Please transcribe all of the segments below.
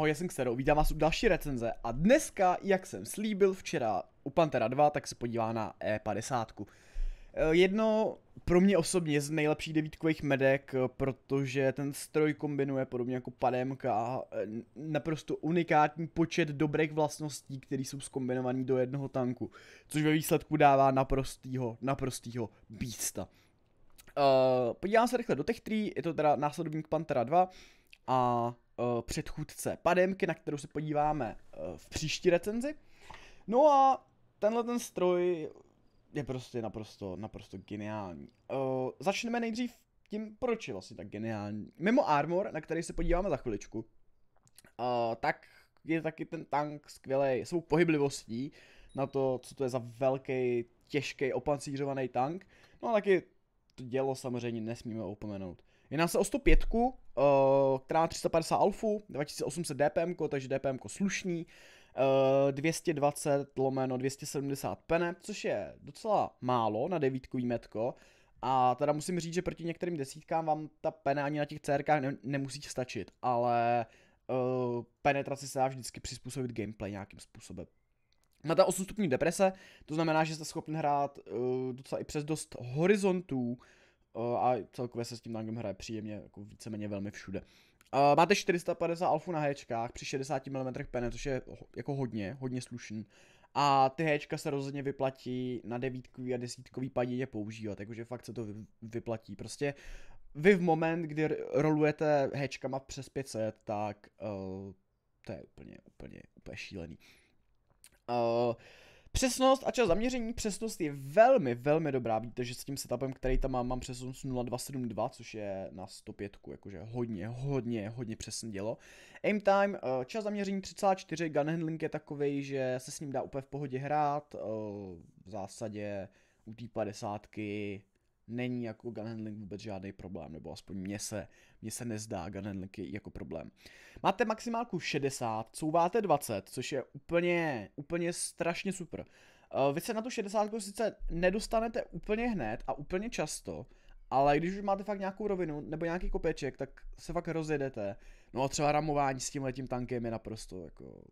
Ahoj, já jsem Xero, vítám vás u další recenze a dneska, jak jsem slíbil včera u Pantera 2, tak se podívá na E50. Eh, jedno pro mě osobně z nejlepších devítkových medek, eh, protože ten stroj kombinuje podobně jako pademka eh, naprosto unikátní počet dobrých vlastností, které jsou skombinované do jednoho tanku, což ve výsledku dává naprostýho, naprostýho býsta. Uh, podívám se rychle do těch tří, je to teda následovník Pantera 2 a předchůdce Pademky, na kterou se podíváme uh, v příští recenzi. No a tenhle ten stroj je prostě naprosto, naprosto geniální. Uh, začneme nejdřív tím, proč je vlastně tak geniální. Mimo Armor, na který se podíváme za chviličku, uh, tak je taky ten tank skvělý svou pohyblivostí na to, co to je za velký, těžký, opancířovaný tank. No a taky to dělo samozřejmě nesmíme opomenout. Jedná se o 105, uh, která má 350 alfu, 2800 DPM, takže DPM slušný, uh, 220 lomeno 270 pene, což je docela málo na devítkový metko. A teda musím říct, že proti některým desítkám vám ta pena ani na těch CRkách ne- nemusí stačit, ale uh, penetraci se dá vždycky přizpůsobit gameplay nějakým způsobem. Máte 8 stupňů deprese, to znamená, že jste schopni hrát uh, docela i přes dost horizontů, a celkově se s tím tankem hraje příjemně, jako víceméně velmi všude. Uh, máte 450 alfu na héčkách při 60 mm pene, což je jako hodně, hodně slušný. A ty héčka se rozhodně vyplatí na devítkový a desítkový padině používat, takže fakt se to vyplatí. Prostě vy v moment, kdy rolujete héčkama přes 500, tak uh, to je úplně, úplně, úplně šílený. Uh, Přesnost a čas zaměření, přesnost je velmi, velmi dobrá. Víte, že s tím setupem, který tam mám, mám přesnost 0272, což je na 105, jakože hodně, hodně, hodně přesně dělo. Aim time, eh, čas zaměření 34, gun handling je takový, že se s ním dá úplně v pohodě hrát. Eh, v zásadě u té 50 není jako gun handling vůbec žádný problém, nebo aspoň mně se, mně se nezdá gun handling jako problém. Máte maximálku 60, couváte 20, což je úplně, úplně strašně super. Uh, vy se na tu 60 sice nedostanete úplně hned a úplně často, ale když už máte fakt nějakou rovinu nebo nějaký kopeček, tak se fakt rozjedete. No a třeba ramování s tím letím tankem je naprosto jako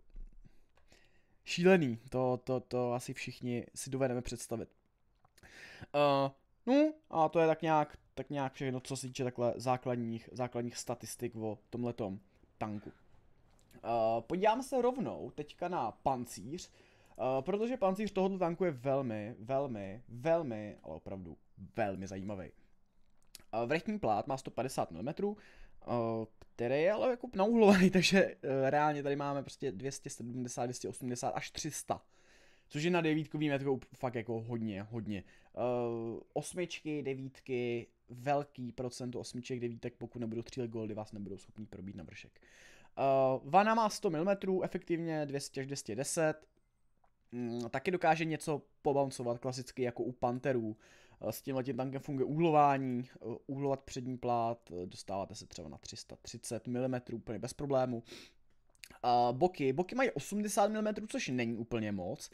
šílený. To, to, to asi všichni si dovedeme představit. Uh, No a to je tak nějak, tak nějak všechno, co se týče takhle základních, základních statistik o tomhletom tanku. Uh, podíváme se rovnou teďka na pancíř, uh, protože pancíř tohoto tanku je velmi, velmi, velmi, ale opravdu velmi zajímavý. Uh, vrchní plát má 150 mm, uh, který je ale jako nauhlovaný, takže uh, reálně tady máme prostě 270, 280 až 300 Což je na devítkový metru fakt jako hodně, hodně. Uh, osmičky, devítky, velký procent osmiček, devítek, pokud nebudou střílet goldy, vás nebudou schopni probít na vršek. Uh, Vana má 100 mm, efektivně 200 až 210. Mm, taky dokáže něco pobouncovat, klasicky jako u Panterů. Uh, s tímhle tím tankem funguje úhlování, úhlovat přední plát, dostáváte se třeba na 330 mm úplně bez problému. Uh, boky, boky mají 80 mm, což není úplně moc,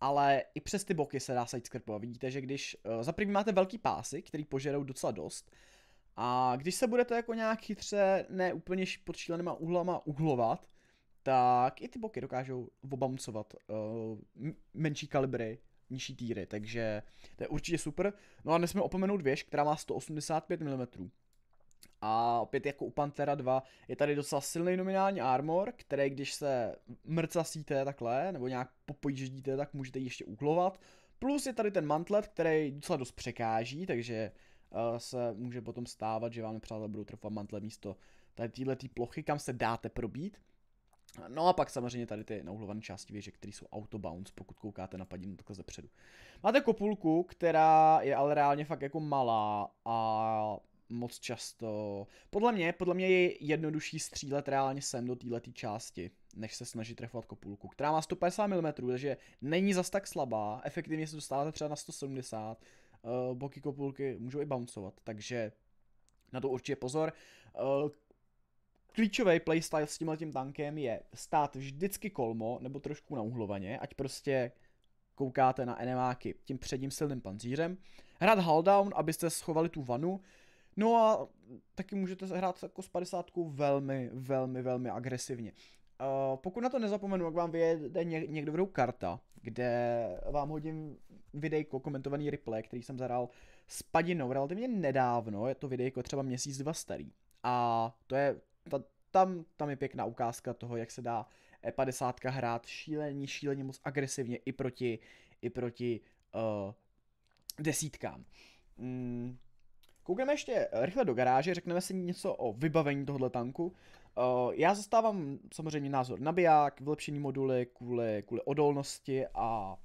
ale i přes ty boky se dá sidescrapovat. Vidíte, že když uh, za první máte velký pásy, který požerou docela dost, a když se budete jako nějak chytře, ne úplně pod šílenýma uhlama uhlovat, tak i ty boky dokážou obamcovat uh, menší kalibry, nižší týry, takže to je určitě super. No a nesmíme opomenout věž, která má 185 mm. A opět jako u Pantera 2 je tady docela silný nominální armor, který když se mrcasíte takhle, nebo nějak popojíždíte, tak můžete ještě uklovat. Plus je tady ten mantlet, který docela dost překáží, takže uh, se může potom stávat, že vám nepřátelé budou trefovat mantlet místo tady téhle plochy, kam se dáte probít. No a pak samozřejmě tady ty nauhlované části věže, které jsou autobounce, pokud koukáte na padinu takhle zepředu. Máte kopulku, která je ale reálně fakt jako malá a moc často. Podle mě, podle mě je jednodušší střílet reálně sem do této části, než se snažit trefovat kopulku, která má 150 mm, takže není zas tak slabá, efektivně se dostáváte třeba na 170, uh, eh, boky kopulky můžou i bouncovat, takže na to určitě pozor. Uh, klíčový playstyle s tímhle tím tankem je stát vždycky kolmo, nebo trošku nauhlovaně, ať prostě koukáte na enemáky tím předním silným pancířem. Hrát hull down, abyste schovali tu vanu, No a taky můžete hrát jako s 50 velmi, velmi, velmi agresivně. Uh, pokud na to nezapomenu, jak vám vyjede ně, někdo v karta, kde vám hodím videjko, komentovaný replay, který jsem zahrál s Padinou relativně nedávno, je to videjko třeba měsíc, dva starý. A to je, ta, tam, tam je pěkná ukázka toho, jak se dá E50 hrát šíleně, šíleně moc agresivně i proti, i proti uh, desítkám. Mm, koukneme ještě rychle do garáže, řekneme si něco o vybavení tohoto tanku. Uh, já zastávám samozřejmě názor nabiják, vylepšení moduly kvůli, kvůli odolnosti a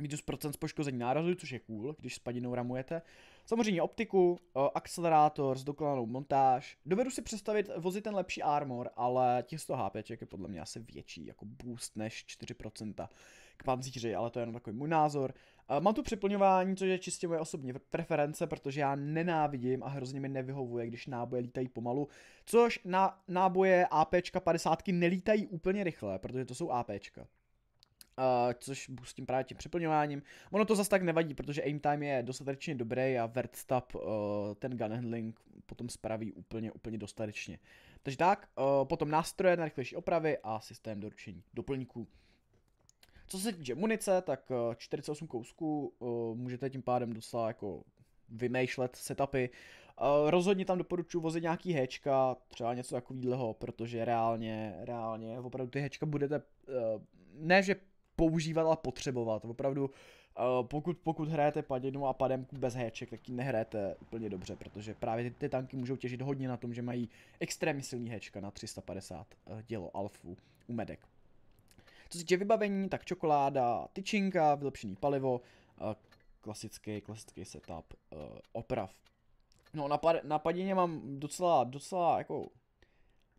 minus procent poškození nárazu, což je cool, když s padinou ramujete. Samozřejmě optiku, uh, akcelerátor, zdokonanou montáž. Dovedu si představit vozit ten lepší armor, ale těch 100 HP je podle mě asi větší, jako boost než 4% k pancíři, ale to je jenom takový můj názor. Mám tu přeplňování, což je čistě moje osobní preference, protože já nenávidím a hrozně mi nevyhovuje, když náboje lítají pomalu, což na náboje APčka 50 nelítají úplně rychle, protože to jsou APčka. Uh, což boostím právě tím přeplňováním. Ono to zase tak nevadí, protože aim time je dostatečně dobrý a Vertstab uh, ten gun handling potom spraví úplně, úplně dostatečně. Takže tak, uh, potom nástroje na rychlejší opravy a systém doručení doplňků. Co se týče munice, tak 48 kousků uh, můžete tím pádem docela jako vymýšlet setupy. Uh, rozhodně tam doporučuji vozit nějaký hečka, třeba něco takového, protože reálně, reálně opravdu ty hečka budete, ne že používat, ale potřebovat. Opravdu, pokud, pokud hrajete padinu a pademku bez héček, tak ji nehrajete úplně dobře, protože právě ty, ty tanky můžou těžit hodně na tom, že mají extrémně silný héčka na 350 uh, dělo alfu u medek. Co se týče vybavení, tak čokoláda, tyčinka, vylepšený palivo, klasický, klasický setup, uh, oprav. No na, pad, na padině mám docela, docela jako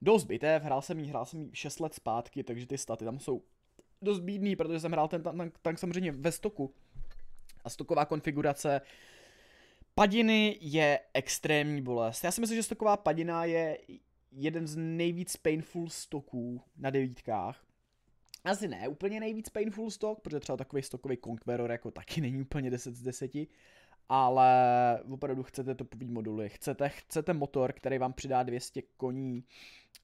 dost bitev, hrál jsem jí, hrál jsem jí 6 let zpátky, takže ty staty tam jsou dost bídný, protože jsem hrál ten tank, tank samozřejmě ve stoku. A stoková konfigurace padiny je extrémní bolest. Já si myslím, že stoková padina je jeden z nejvíc painful stoků na devítkách. Asi ne úplně nejvíc painful stok, protože třeba takový stokový Conqueror jako taky není úplně 10 z 10, ale opravdu chcete topový moduly, chcete, chcete motor, který vám přidá 200 koní,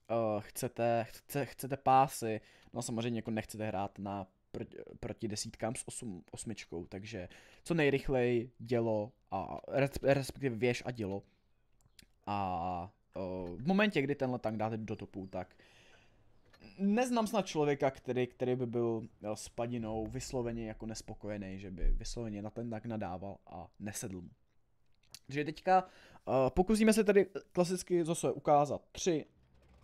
uh, chcete, chce, chcete pásy, no samozřejmě jako nechcete hrát na proti, proti desítkám s osm, osmičkou, takže co nejrychleji dělo a respektive věž a dělo. A uh, v momentě, kdy tenhle tank dáte do topu, tak neznám snad člověka, který, který by byl s padinou vysloveně jako nespokojený, že by vysloveně na ten tak nadával a nesedl mu. Takže teďka uh, pokusíme se tady klasicky zase ukázat tři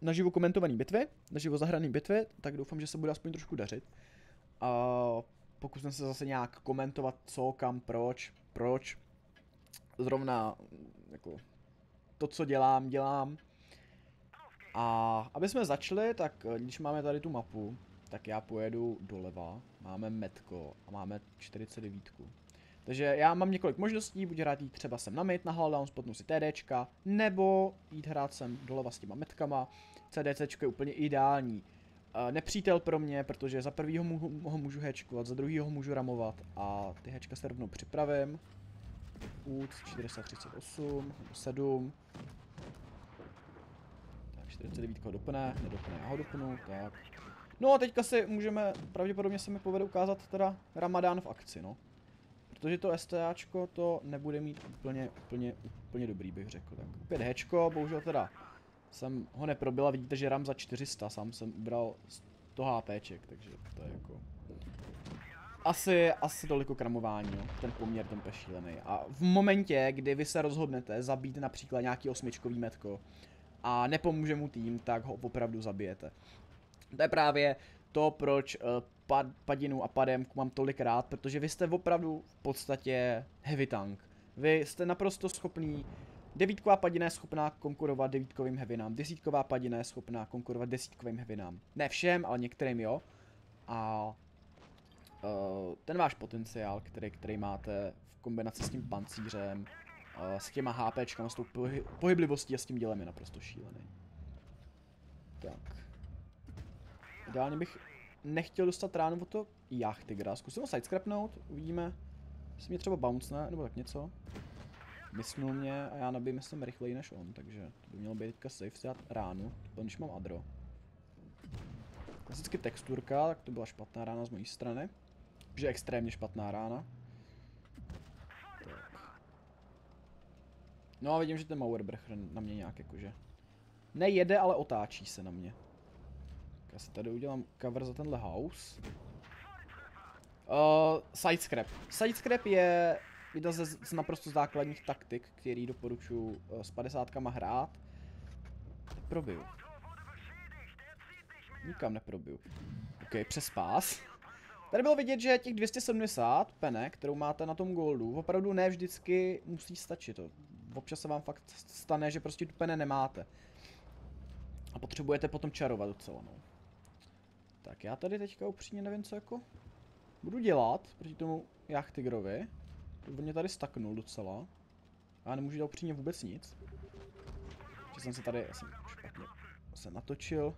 naživo komentované bitvy, naživo zahrané bitvy, tak doufám, že se bude aspoň trošku dařit. A pokusím se zase nějak komentovat co, kam, proč, proč. Zrovna jako to, co dělám, dělám. A aby jsme začali, tak eh, když máme tady tu mapu, tak já pojedu doleva, máme metko a máme 49. Takže já mám několik možností, buď hrát jít třeba sem na mid, na halldown, spotnu si TDčka, nebo jít hrát sem doleva s těma metkama. CDCčko je úplně ideální. Uh, nepřítel pro mě, protože za prvý ho, ho můžu hečkovat, za druhý ho můžu ramovat a ty hečka se rovnou připravím. Út 438 nebo 7. Tak 49 ho dopne, nedopne, já ho dopnu, tak. No a teďka si můžeme, pravděpodobně se mi povede ukázat teda Ramadán v akci, no. Protože to STAčko to nebude mít úplně, úplně, úplně dobrý, bych řekl. Tak opět hečko, bohužel teda jsem ho neprobila, vidíte, že ram za 400, sám jsem ubral 100 HPček, takže to je jako... Asi, asi toliko kramování, jo. ten poměr ten pešílený. A v momentě, kdy vy se rozhodnete zabít například nějaký osmičkový metko a nepomůže mu tým, tak ho opravdu zabijete. To je právě to, proč uh, pad, padinu a padem mám tolik rád, protože vy jste opravdu v podstatě heavy tank. Vy jste naprosto schopný Devítková padina je schopná konkurovat devítkovým heavinám. Desítková padina je schopná konkurovat desítkovým heavinám. Ne všem, ale některým jo. A uh, ten váš potenciál, který, který máte v kombinaci s tím pancířem, s těma HPčkama, s tou pohy pohyblivostí a s tím dělem je naprosto šílený. Tak. Ideálně bych nechtěl dostat ráno o to jachtygra. Zkusím ho sidescrapnout, uvidíme. Jestli mě třeba bounce, nebo tak něco. Mysnul mě a já nabijím jsem rychleji než on, takže to by mělo být teďka safe stát ránu, když mám adro. Vždycky texturka, tak to byla špatná rána z mojí strany. Že extrémně špatná rána. No a vidím, že ten Mauerbrecher na mě nějak jakože... Nejede, ale otáčí se na mě. Tak já si tady udělám cover za tenhle house. Uh, sidescrap. Sidescrap je jedna ze z naprosto základních taktik, který doporučuji uh, s 50 hrát. Probiju. Nikam neprobiju. Ok, přes pás. Tady bylo vidět, že těch 270 penek, kterou máte na tom goldu, opravdu ne vždycky musí stačit. To. Občas se vám fakt stane, že prostě tu pene nemáte. A potřebujete potom čarovat docela, no. Tak já tady teďka upřímně nevím, co jako budu dělat proti tomu jachtigrovi. On mě tady staknul docela. A já nemůžu dělat upřímně vůbec nic. Že jsem se tady, jsem špatně se natočil.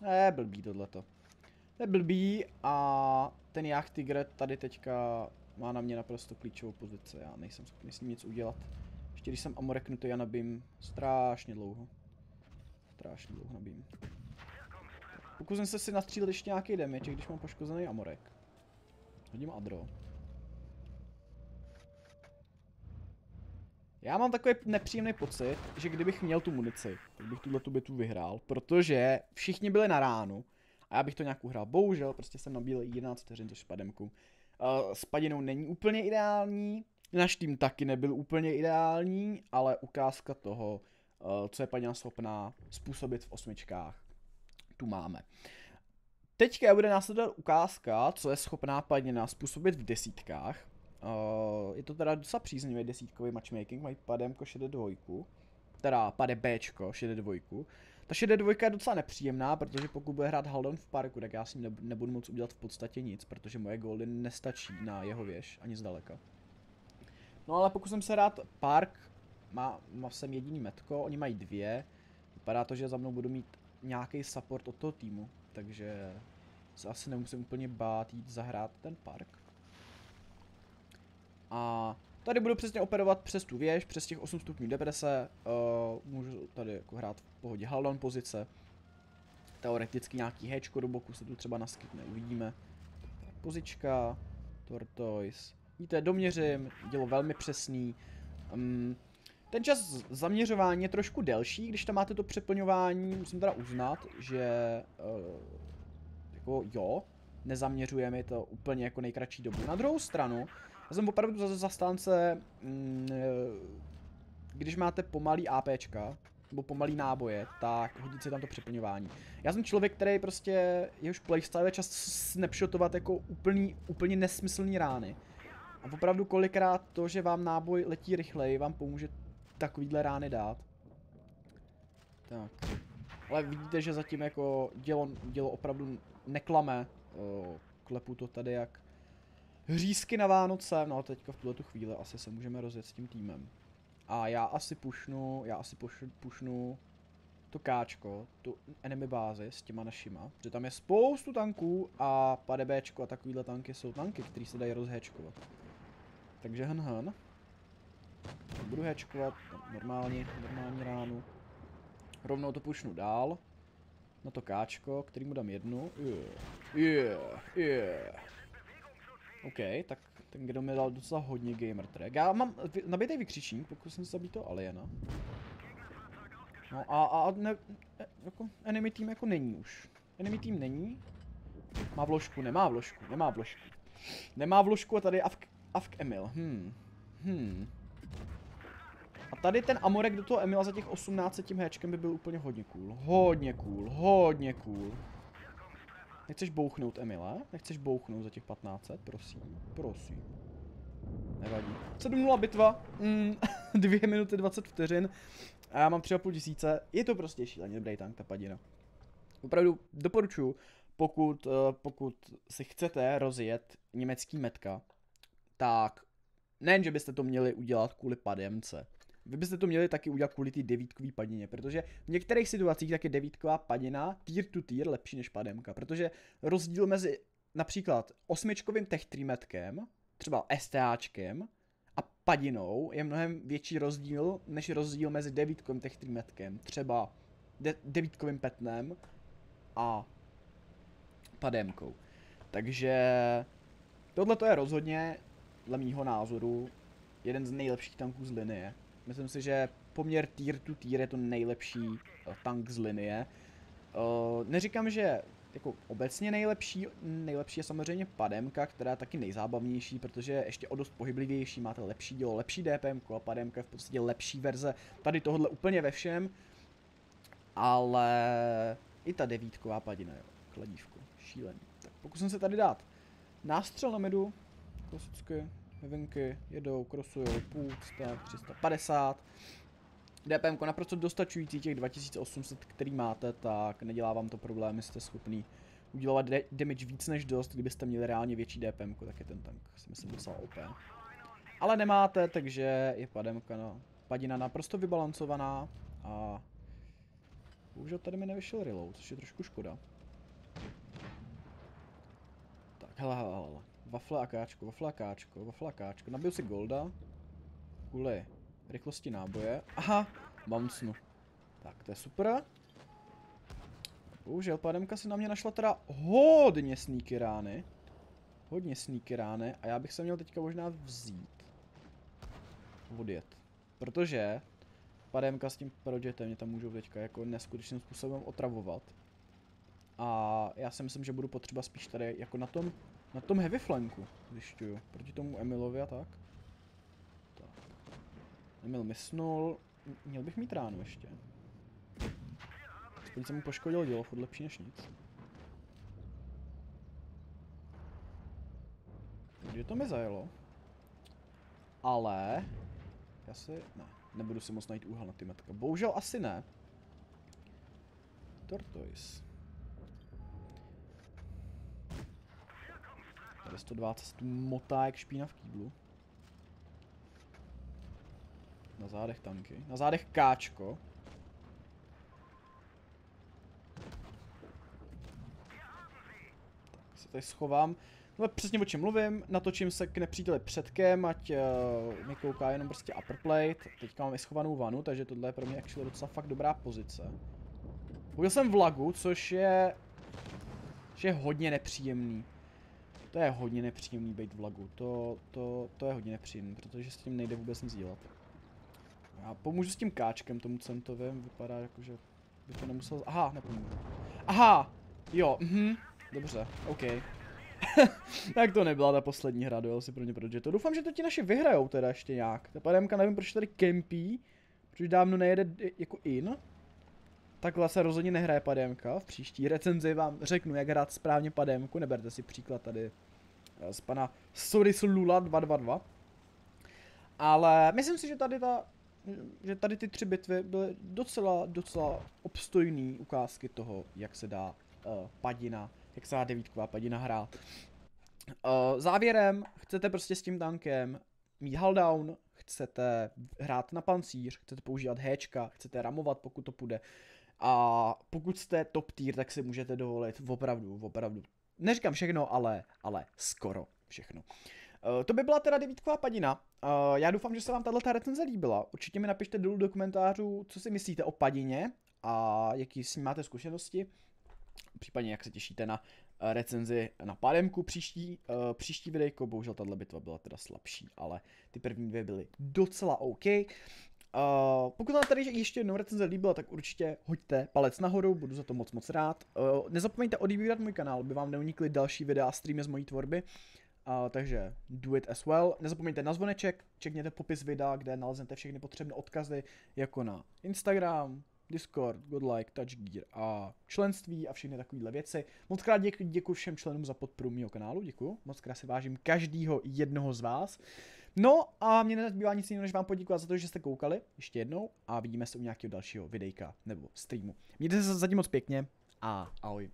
Ne, blbý tohleto. To je blbý a ten jachtigr tady teďka má na mě naprosto klíčovou pozici. Já nejsem schopný s ním nic udělat. Ještě když jsem amoreknutý, já nabím strašně dlouho. Strašně dlouho nabím. Pokusím se si nastřílit ještě nějaký damage, když mám poškozený amorek. Hodím adro. Já mám takový nepříjemný pocit, že kdybych měl tu munici, tak bych tuhle tu bitvu vyhrál, protože všichni byli na ránu a já bych to nějak uhrál. Bohužel, prostě jsem nabíl 11 vteřin, což pademku. Uh, s padinou není úplně ideální, náš tým taky nebyl úplně ideální, ale ukázka toho, uh, co je padina schopná způsobit v osmičkách, tu máme. Teďka bude následovat ukázka, co je schopná padina způsobit v desítkách. Uh, je to teda docela příznivý desítkový matchmaking, mají pademko 62, teda pade Bčko 62. Ta 62 je docela nepříjemná, protože pokud bude hrát Haldon v parku, tak já s ním nebudu moc udělat v podstatě nic, protože moje goldy nestačí na jeho věž, ani zdaleka. No ale pokud jsem se rád park, má, má jsem jediný metko, oni mají dvě, vypadá to, že za mnou budu mít nějaký support od toho týmu, takže se asi nemusím úplně bát jít zahrát ten park. A tady budu přesně operovat přes tu věž, přes těch 8 stupňů deprese, uh, můžu tady jako hrát v pohodě haldon pozice. Teoreticky nějaký hečko do boku se tu třeba naskytne, uvidíme. Pozička, tortoise. Vidíte, doměřím, dělo velmi přesný. Um, ten čas zaměřování je trošku delší, když tam máte to přeplňování, musím teda uznat, že uh, jako jo, nezaměřujeme to úplně jako nejkratší dobu. Na druhou stranu, já jsem opravdu zastánce, mm, eh, když máte pomalý APčka, nebo pomalý náboje, tak hodit si tam to přeplňování. Já jsem člověk, který prostě, jehož playstyle je čas snapshotovat jako úplný, úplně nesmyslný rány. A opravdu kolikrát to, že vám náboj letí rychleji, vám pomůže takovýhle rány dát. Tak. Ale vidíte, že zatím jako dělo, dělo opravdu neklame. O, klepu to tady jak hřízky na Vánoce, no a teďka v tuhle tu chvíli asi se můžeme rozjet s tím týmem. A já asi pušnu, já asi pušnu, pušnu to káčko, tu enemy bázi s těma našima, protože tam je spoustu tanků a padebéčko a takovýhle tanky jsou tanky, které se dají rozhečkovat. Takže hen hen. Budu hečkovat normálně, normální ránu. Rovnou to pušnu dál. Na to káčko, který mu dám jednu. Yeah, yeah, yeah. OK, tak ten kdo mi dal docela hodně gamer track. Já mám nabitý vykřičník, pokud jsem se zabít to aliena. No a, a ne, e, jako enemy team jako není už. Enemy team není. Má vložku, nemá vložku, nemá vložku. Nemá vložku a tady je Avk, Avk Emil. Hmm. Hmm. A tady ten Amorek do toho Emila za těch 18 tím héčkem by byl úplně hodně cool. Hodně cool, hodně cool. Nechceš bouchnout, Emile? Nechceš bouchnout za těch 1500? Prosím, prosím. Nevadí. 7-0 bitva, mm, 2 minuty 20 vteřin a já mám 3,5 tisíce. Je to prostě šíleně dobrý tank, ta padina. Opravdu doporučuji, pokud, uh, pokud si chcete rozjet německý metka, tak nejen, že byste to měli udělat kvůli pademce, vy byste to měli taky udělat kvůli té devítkový padině, protože v některých situacích tak je devítková padina tier to tier lepší než pademka, protože rozdíl mezi například osmičkovým tech trimetkem, třeba STAčkem a padinou je mnohem větší rozdíl než rozdíl mezi devítkovým tech trimetkem, třeba de- devítkovým petnem a pademkou. Takže tohle to je rozhodně, dle mýho názoru, jeden z nejlepších tanků z linie. Myslím si, že poměr tier to tier je to nejlepší uh, tank z linie. Uh, neříkám, že jako obecně nejlepší, nejlepší je samozřejmě pademka, která je taky nejzábavnější, protože je ještě o dost pohyblivější, máte lepší dílo, lepší DPM a pademka je v podstatě lepší verze tady tohle úplně ve všem. Ale i ta devítková padina, jo, kladívko, šílený. Tak pokusím se tady dát nástřel na medu, klasicky, heavenky, jedou, crossují, půl, 350. DPM naprosto dostačující těch 2800, který máte, tak nedělá vám to problémy, jste schopný udělat damage víc než dost, kdybyste měli reálně větší DPM, tak je ten tank, si myslím, docela OP. Ale nemáte, takže je pademka, no. Padina naprosto vybalancovaná a bohužel tady mi nevyšel reload, což je trošku škoda. Tak, hele, hele, hele. Wafle a káčko, wafle a káčko, a káčko. Nabiju si golda. Kvůli rychlosti náboje. Aha, bouncenu. Tak, to je super. Bohužel, pademka si na mě našla teda hodně sneaky rány. Hodně sneaky rány a já bych se měl teďka možná vzít. Odjet. Protože pademka s tím projetem mě tam můžou teďka jako neskutečným způsobem otravovat. A já si myslím, že budu potřeba spíš tady jako na tom, na tom heavy flanku zjišťuju. Proti tomu Emilovi a tak. Emil misnul. Měl bych mít ránu ještě. Aspoň jsem mu poškodil dělo, furt lepší než nic. Takže to mi zajelo. Ale... Já si... Ne, nebudu si moc najít úhel na ty metka. Bohužel asi ne. Tortoise. Tady 120 motá jak špína v kýblu. Na zádech tanky. Na zádech káčko. Tak se tady schovám. No přesně o čem mluvím, natočím se k nepříteli předkem, ať uh, mi kouká jenom prostě upper plate. Teďka mám schovanou vanu, takže tohle je pro mě actually docela fakt dobrá pozice. Byl jsem v lagu, což je... Což je hodně nepříjemný. To je hodně nepříjemný být v lagu, to, to, to je hodně nepříjemný, protože s tím nejde vůbec nic dělat. Já pomůžu s tím káčkem tomu centovi, vypadá jako, že by to nemusel... Aha, nepomůžu. Aha, jo, mhm, dobře, OK. tak to nebyla ta poslední hra, dojel si pro ně proč to. Doufám, že to ti naši vyhrajou teda ještě nějak. Ta pademka nevím, proč tady kempí, protože dávno nejede jako in. Takhle se rozhodně nehraje pademka. V příští recenzi vám řeknu, jak hrát správně pademku. Neberte si příklad tady eh, z pana Sorislula 222. Ale myslím si, že tady ta že tady ty tři bitvy byly docela, docela obstojný ukázky toho, jak se dá uh, padina, jak se dá devítková padina hrát. Uh, závěrem, chcete prostě s tím tankem mít hull down, chcete hrát na pancíř, chcete používat héčka, chcete ramovat, pokud to půjde. A pokud jste top tier, tak si můžete dovolit opravdu, opravdu, neříkám všechno, ale, ale skoro všechno. Uh, to by byla teda devítková padina. Uh, já doufám, že se vám tato recenze líbila. Určitě mi napište dolů do komentářů, co si myslíte o padině a jaký s ní máte zkušenosti. Případně jak se těšíte na uh, recenzi na pademku příští, uh, příští videjko. Bohužel tato bitva byla teda slabší, ale ty první dvě byly docela OK. Uh, pokud vám tady ještě jednou recenze líbila, tak určitě hoďte palec nahoru, budu za to moc moc rád. Uh, nezapomeňte odebírat můj kanál, aby vám neunikly další videa a streamy z mojí tvorby. Uh, takže do it as well. Nezapomeňte na zvoneček, čekněte popis videa, kde naleznete všechny potřebné odkazy, jako na Instagram, Discord, Godlike, Touch Gear a členství a všechny takovéhle věci. Moc krát děkuji, děkuji všem členům za podporu mého kanálu, děkuji. Moc krát si vážím každýho jednoho z vás. No a mě nezbývá nic jiného, než vám poděkovat za to, že jste koukali ještě jednou a vidíme se u nějakého dalšího videjka nebo streamu. Mějte se zatím moc pěkně a ahoj.